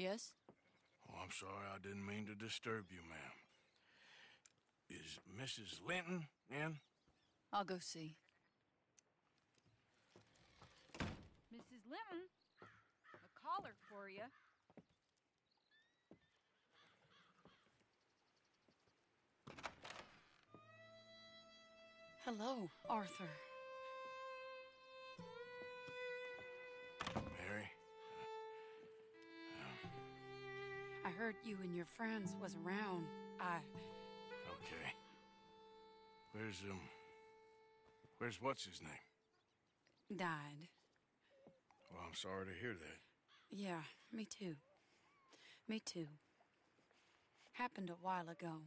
Yes? Oh, I'm sorry. I didn't mean to disturb you, ma'am. Is Mrs. Linton in? I'll go see. Mrs. Linton, a caller for you. Hello, Arthur. Heard you and your friends was around. I... Okay. Where's, um... Where's what's his name? died. Well, I'm sorry to hear that. Yeah, me too. Me too. Happened a while ago.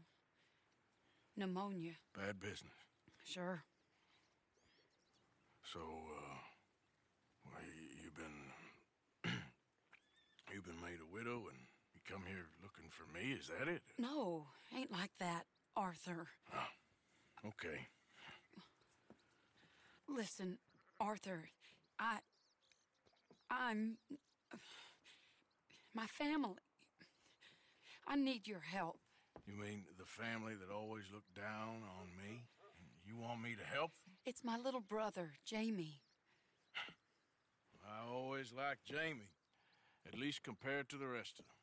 Pneumonia. Bad business. Sure. So, uh... Well, you, you've been... you've been made a widow and come here looking for me, is that it? No, ain't like that, Arthur. Okay. Listen, Arthur, I. I'm. My family. I need your help. You mean the family that always looked down on me? You want me to help? It's my little brother, Jamie. I always liked Jamie. At least compared to the rest of them.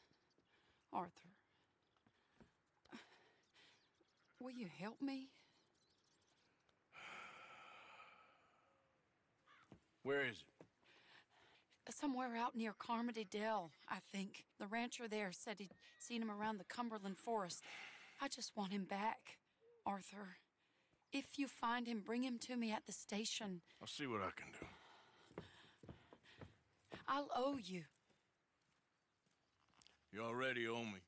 Arthur. Will you help me? Where is it? Somewhere out near Carmody Dell, I think. The rancher there said he'd seen him around the Cumberland Forest. I just want him back, Arthur. If you find him, bring him to me at the station. I'll see what I can do. I'll owe you. You already owe me.